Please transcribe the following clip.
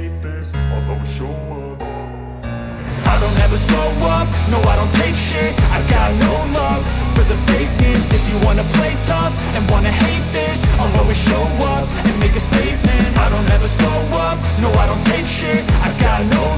hate this, I'll always show up I don't ever slow up, no I don't take shit. I got no love for the fakeness. If you wanna play tough and wanna hate this I'll always show up and make a statement. I don't ever slow up, no I don't take shit. I got no